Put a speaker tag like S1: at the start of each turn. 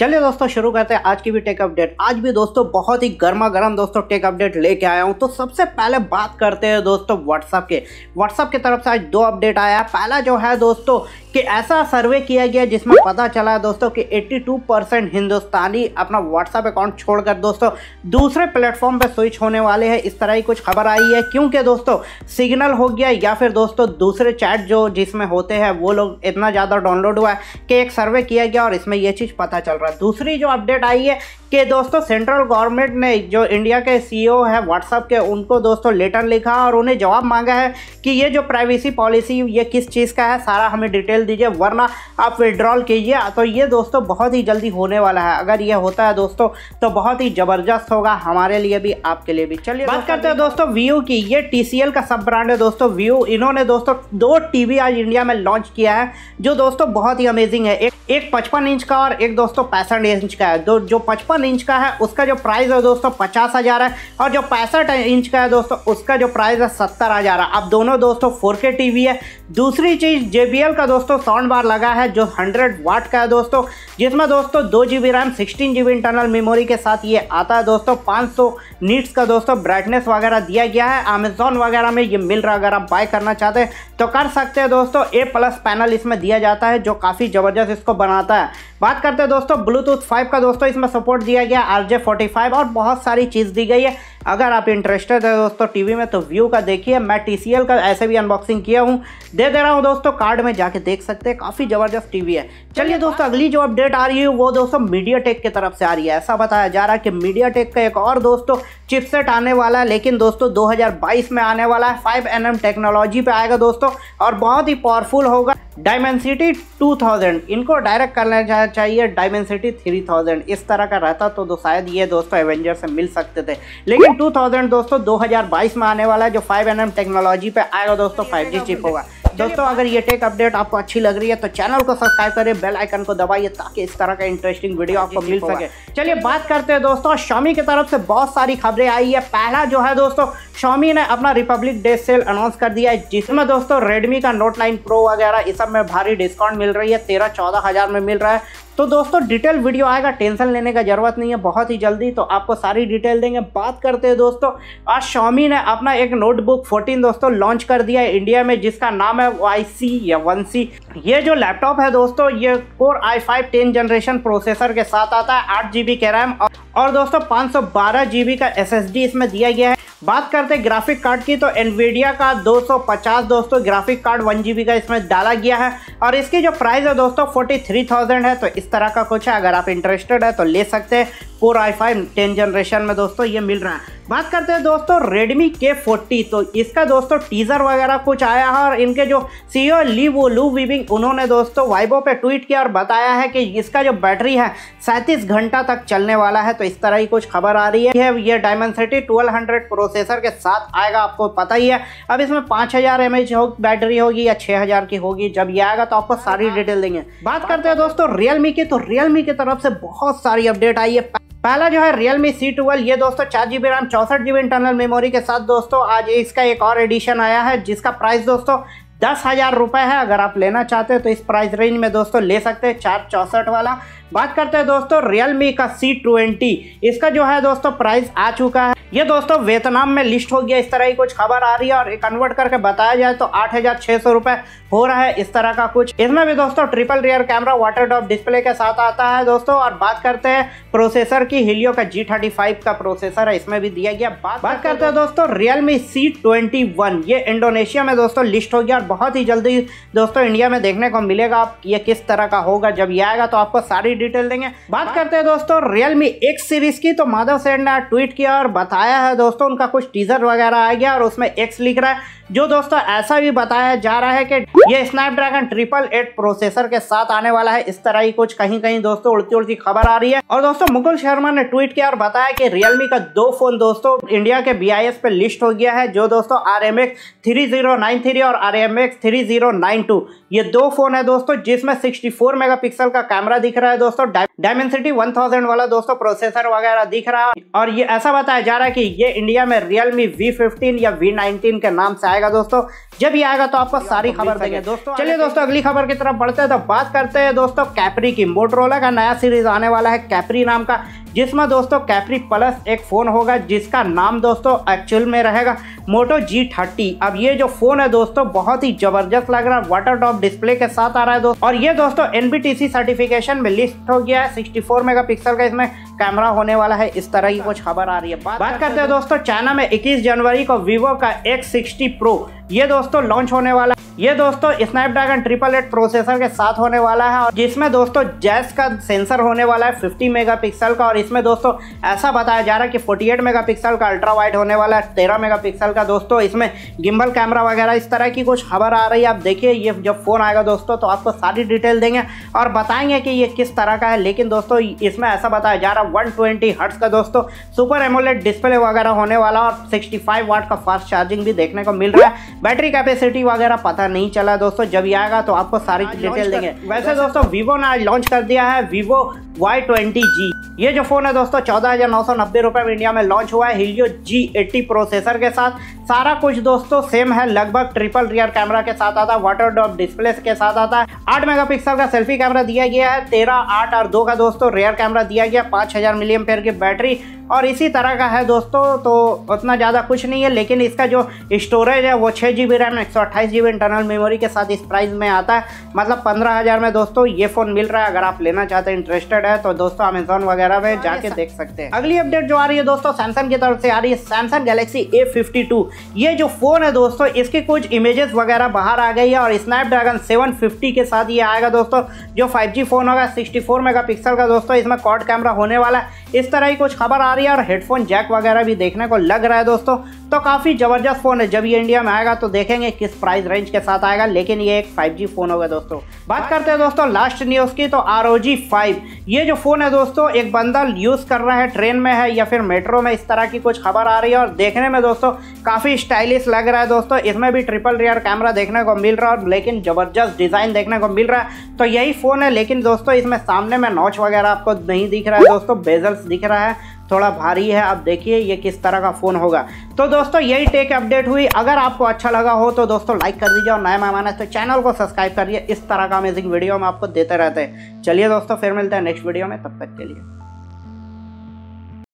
S1: चलिए दोस्तों, शुरू करते हैं आज की भी टेक अपडेट आज भी दोस्तों, बहुत ही गर्मा गर्म दोस्तों टेक अपडेट लेके आया हूँ। तो सबसे पहले बात करते हैं दोस्तों व्हाट्सअप के। व्हाट्सअप की तरफ़ से आज दो अपडेट आया है। पहला जो है दोस्तों कि ऐसा सर्वे किया गया जिसमें पता चला है दोस्तों कि 82 परसेंट हिंदुस्तानी अपना व्हाट्सएप अकाउंट छोड़कर दोस्तों दूसरे प्लेटफॉर्म पे स्विच होने वाले हैं। इस तरह की कुछ खबर आई है। क्योंकि दोस्तों? सिग्नल हो गया या फिर दोस्तों दूसरे चैट जो जिसमें होते हैं, वो लोग इतना ज़्यादा डाउनलोड हुआ है कि एक सर्वे किया गया और इसमें यह चीज़ पता चल रहा है। दूसरी जो अपडेट आई है कि दोस्तों सेंट्रल गवर्नमेंट ने जो इंडिया के सीईओ है व्हाट्सअप के, उनको दोस्तों लेटर लिखा और उन्हें जवाब मांगा है कि ये जो प्राइवेसी पॉलिसी ये किस चीज़ का है, सारा हमें डिटेल दीजिए वरना आप विड्रॉल कीजिए। तो ये दोस्तों बहुत ही जल्दी होने वाला है। अगर ये होता है दोस्तों तो बहुत ही ज़बरदस्त होगा हमारे लिए भी आपके लिए भी। चलिए बात करते हैं दोस्तों व्यू की। ये TCL का सब ब्रांड है दोस्तों व्यू इन्होंने दोस्तों दो टीवी आज इंडिया में लॉन्च किया है जो दोस्तों बहुत ही अमेजिंग है। एक एक पचपन इंच का और एक दोस्तों पैंसठ इंच का है। दो जो पचपन इंच का है उसका जो प्राइस है दोस्तों पचास हज़ार है और जो पैंसठ इंच का है दोस्तों उसका जो प्राइस है सत्तर हज़ार है। अब दोनों दोस्तों फोर के टीवी है दूसरी चीज़ JBL का दोस्तों साउंड बार लगा है जो हंड्रेड वाट का है दोस्तों। जिसमें दोस्तों दो G B RAM sixteen G internal memory के साथ ये आता है दोस्तों। पाँच सौ नीट्स का दोस्तों ब्राइटनेस वगैरह दिया गया है। अमेजोन वगैरह में ये मिल रहा अगर आप बाय करना चाहते हैं तो कर सकते हैं दोस्तों। ए प्लस पैनल इसमें दिया जाता है, जो काफ़ी ज़बरदस्त इसको बनाता है। बात करते हैं दोस्तों ब्लूटूथ फाइव का दोस्तों इसमें सपोर्ट दिया गया आर जे और बहुत सारी चीज़ दी गई है। अगर आप इंटरेस्टेड है दोस्तों टीवी में तो व्यू का देखिए। मैं TCL का ऐसे भी अनबॉक्सिंग किया हूँ। दे दे रहा हूँ दोस्तों कार्ड में जाके देख सकते हैं। काफ़ी ज़बरदस्त टीवी है। चलिए दोस्तों अगली जो अपडेट आ रही है वो दोस्तों मीडिया टेक की तरफ़ से आ रही है। ऐसा बताया जा रहा है कि मीडिया टेक का एक और दोस्तों चिपसेट आने वाला है लेकिन दोस्तों 2022 में आने वाला है। फाइव एन टेक्नोलॉजी पे आएगा दोस्तों और बहुत ही पावरफुल होगा। डायमेंसिटी 2000 इनको डायरेक्ट कर लेना चाहिए डायमेंसिटी 3000 इस तरह का रहता तो, शायद ये दोस्तों एवेंजर से मिल सकते थे। लेकिन 2000 दोस्तों 2022 में आने वाला है जो 5 एन टेक्नोलॉजी पे आएगा दोस्तों 5G चिप होगा। दोस्तों अगर ये टेक अपडेट आपको अच्छी लग रही है तो चैनल को सब्सक्राइब करें बेल आइकन को दबाइए ताकि इस तरह का इंटरेस्टिंग वीडियो आपको मिल सके। चलिए बात करते हैं दोस्तों शॉमी की तरफ़ से बहुत सारी खबरें आई है। पहला जो है दोस्तों शॉमी ने अपना रिपब्लिक डे सेल अनाउंस कर दिया है जिसमें दोस्तों रेडमी का नोट नाइन प्रो वगैरह इस सब में भारी डिस्काउंट मिल रही है तेरह चौदह हज़ार में मिल रहा है। तो दोस्तों डिटेल वीडियो आएगा टेंशन लेने का ज़रूरत नहीं है, बहुत ही जल्दी। तो आपको सारी डिटेल देंगे। बात करते हैं दोस्तों, आज शॉमी ने अपना एक नोटबुक 14 दोस्तों लॉन्च कर दिया है इंडिया में, जिसका नाम है वाई सी या वन सी ये जो लैपटॉप है दोस्तों, ये core i five ten generation processor के साथ आता है, आठ जी बी के रैम और दोस्तों, पाँच सौ बारह जी बी का एस एस डी इसमें दिया गया है। बात करते हैं ग्राफिक कार्ड की तो एनवीडिया का 250 दोस्तों ग्राफिक कार्ड वन जी का इसमें डाला गया है। और इसकी जो प्राइस है दोस्तों 43,000 है तो इस तरह का कुछ है अगर आप इंटरेस्टेड है तो ले सकते हैं। Core i five ten generation में दोस्तों ये मिल रहा है। बात करते हैं दोस्तों रेडमी के फोर्टी तो इसका दोस्तों टीजर वगैरह कुछ आया है और इनके जो सीईओ ली वो लू विबिंग उन्होंने दोस्तों वाइबो पे ट्वीट किया और बताया है कि इसका जो बैटरी है सैंतीस घंटा तक चलने वाला है। तो इस तरह की कुछ खबर आ रही है। ये डायमंड सिटी ट्वेल्व प्रोसेसर के साथ आएगा आपको पता ही है। अब इसमें पाँच हज़ार एम हो बैटरी होगी या छः हज़ार की होगी जब ये आएगा तो आपको सारी डिटेल देंगे। बात करते हैं दोस्तों रियलमी की। तो रियलमी की तरफ़ से बहुत सारी अपडेट आई है। पहला जो है रियल मी सी ट्वेल्व ये दोस्तों चार जी बी रैम चौसठ जी बी इंटरनल मेमोरी के साथ दोस्तों आज इसका एक और एडिशन आया है, जिसका प्राइस दोस्तों दस हज़ार रुपये है, अगर आप लेना चाहते हैं तो इस प्राइस रेंज में दोस्तों ले सकते हैं चार चौंसठ वाला। बात करते हैं दोस्तों रियल मी का सी ट्वेंटी इसका जो है दोस्तों प्राइस आ चुका है। ये दोस्तों वियतनाम में लिस्ट हो गया, इस तरह की कुछ खबर आ रही है और कन्वर्ट करके बताया जाए तो आठ हज़ार छह सौ रुपए हो रहा है इस तरह का कुछ। इसमें भी दोस्तों triple rear camera water drop display के साथ आता है दोस्तों और बात करते हैं प्रोसेसर की हिलियो का जी थर्टी फाइव का प्रोसेसर है, इसमें भी दिया गया। बात बात करते हैं दोस्तों रियलमी सी ट्वेंटी वन ये इंडोनेशिया में दोस्तों लिस्ट हो गया और बहुत ही जल्दी दोस्तों इंडिया में देखने को मिलेगा आप, ये किस तरह का होगा, जब ये आएगा तो आपको सारी डिटेल देंगे। बात करते हैं दोस्तों रियलमी एक्स सीरीज़ की तो माधव सेठ ने ट्वीट किया और बताया है दोस्तों, उनका कुछ टीजर वगैरह आ गया और उसमें एक्स लिख रहा है। जो दोस्तों ऐसा भी बताया जा रहा है कि ये स्नैपड्रैगन ट्रिपल एट प्रोसेसर के साथ आने वाला है। इस तरह ही कुछ कहीं कहीं दोस्तों उड़ती उड़ती खबर आ रही है। और दोस्तों मुकुल शर्मा ने ट्वीट किया और बताया कि रियलमी का दो फ़ोन दोस्तों इंडिया के बीआईएस पे लिस्ट हो गया है, जो दोस्तों आर एम और आर एम ये दो फ़ोन है दोस्तों, जिसमें सिक्सटी फोर का कैमरा दिख रहा है दोस्तों डायमेंसिटी वन थाउज़ेंड वाला दोस्तों प्रोसेसर वगैरह दिख रहा है। और ये ऐसा बताया जा रहा है कि ये इंडिया में रियलमी वी या वी के नाम से आएगा दोस्तों। जब ये आएगा तो आपको सारी खबर देंगे दोस्तों चलिए दोस्तों अगली खबर की तरफ़ बढ़ते हैं तो बात करते हैं दोस्तों कैपरी की मोटरोला का नया सीरीज़ आने वाला है कैपरी नाम का। जिसमें दोस्तों कैपरी प्लस एक फ़ोन होगा जिसका नाम दोस्तों एक्चुअल में रहेगा मोटो जी थर्टी। अब ये जो फ़ोन है दोस्तों बहुत ही ज़बरदस्त लग रहा है वाटर टॉप डिस्प्ले के साथ आ रहा है दोस्तों। और ये दोस्तों एनबीटीसी सर्टिफिकेशन में लिस्ट हो गया है 64 मेगापिक्सल का इसमें कैमरा होने वाला है इस तरह की कुछ खबर आ रही है। बात, बात करते हैं दोस्तों चाइना में 21 जनवरी को वीवो का X60 प्रो ये दोस्तों लॉन्च होने वाला ये दोस्तों स्नैपड्रैगन ट्रिपल एट प्रोसेसर के साथ होने वाला है और जिसमें दोस्तों जैस का सेंसर होने वाला है 50 मेगापिक्सल का और इसमें दोस्तों ऐसा बताया जा रहा है कि 48 मेगापिक्सल का अल्ट्रा वाइड होने वाला है 13 मेगापिक्सल का दोस्तों, इसमें गिम्बल कैमरा वगैरह इस तरह की कुछ खबर आ रही है। आप देखिए, ये जब फ़ोन आएगा दोस्तों तो आपको सारी डिटेल देंगे और बताएँगे कि ये किस तरह का है। लेकिन दोस्तों, इसमें ऐसा बताया जा रहा है वन ट्वेंटी का दोस्तों सुपर एमोलेट डिस्प्ले वगैरह होने वाला और सिक्सटी वाट का फास्ट चार्जिंग भी देखने को मिल रहा है। बैटरी कैपेसिटी वगैरह पता नहीं चला दोस्तों जब ये आएगा तो आपको सारी डिटेल देंगे। वैसे दोस्तों वीवो ने आज लॉन्च कर दिया है। वीवो वाई ट्वेंटी जी ये जो फ़ोन है दोस्तों, चौदह हज़ार नौ सौ नब्बे रुपए में इंडिया में लॉन्च हुआ है हिलियो जी एट्टी प्रोसेसर के साथ। सारा कुछ दोस्तों सेम है, लगभग ट्रिपल रियर कैमरा के साथ आता है वाटर ड्रॉप डिस्प्ले के साथ आता। है आठ मेगापिक्सल का सेल्फी कैमरा दिया गया है, तेरह, आठ और दो का दोस्तों रेयर कैमरा दिया गया, पाँच हज़ार मिलियम पेयर की बैटरी और इसी तरह का है दोस्तों तो उतना ज़्यादा कुछ नहीं है, लेकिन इसका जो स्टोरेज है, वो छः जी बी रैम एक सौ अट्ठाईस जी बी इंटरनल मेमोरी के साथ इस प्राइस में आता है। मतलब पंद्रह हज़ार में दोस्तों ये फ़ोन मिल रहा है, अगर आप लेना चाहते हैं इंटरेस्टेड है तो दोस्तों अमेजोन वगैरह में जाके देख सकते हैं। अगली अपडेट जो आ रही है दोस्तों सैमसंग की तरफ़ से आ रही है Samsung Galaxy A fifty two ये जो फ़ोन है दोस्तों इसकी कुछ इमेजेस वगैरह बाहर आ गई है और स्नैपड्रैगन सेवन फिफ्टी के साथ ये आएगा दोस्तों जो फाइव फ़ोन होगा सिक्सटी फोर मेगा का दोस्तों इसमें कॉड कैमरा होने वाला है। इस तरह की कुछ खबर आ रही है और हेडफोन जैक वगैरह भी देखने को लग रहा है दोस्तों। तो काफ़ी ज़बरदस्त फ़ोन है। जब ये इंडिया में आएगा तो देखेंगे किस प्राइस रेंज के साथ आएगा लेकिन ये एक 5G फ़ोन होगा दोस्तों। बात करते हैं दोस्तों लास्ट न्यूज़ की तो आर ओ ये जो फ़ोन है दोस्तों एक बंदा यूज़ कर रहा है ट्रेन में है या फिर मेट्रो में इस तरह की कुछ खबर आ रही है और देखने में दोस्तों काफ़ी स्टाइलिश लग रहा है दोस्तों। इसमें भी ट्रिपल रियर कैमरा देखने को मिल रहा है और लेकिन ज़बरदस्त डिज़ाइन देखने को मिल रहा है। तो यही फ़ोन है लेकिन दोस्तों इसमें सामने में नॉच वगैरह आपको नहीं दिख रहा है दोस्तों बेजल्स दिख रहा है। थोड़ा भारी है। आप देखिए ये किस तरह का फ़ोन होगा। तो दोस्तों, यही टेक अपडेट हुई। अगर आपको अच्छा लगा हो तो दोस्तों लाइक कर दीजिए और नए मेहमान है तो चैनल को सब्सक्राइब करिए। इस तरह का अमेजिंग वीडियो हम आपको देते रहते हैं। चलिए दोस्तों, फिर मिलते हैं नेक्स्ट वीडियो में। तब तक के लिए।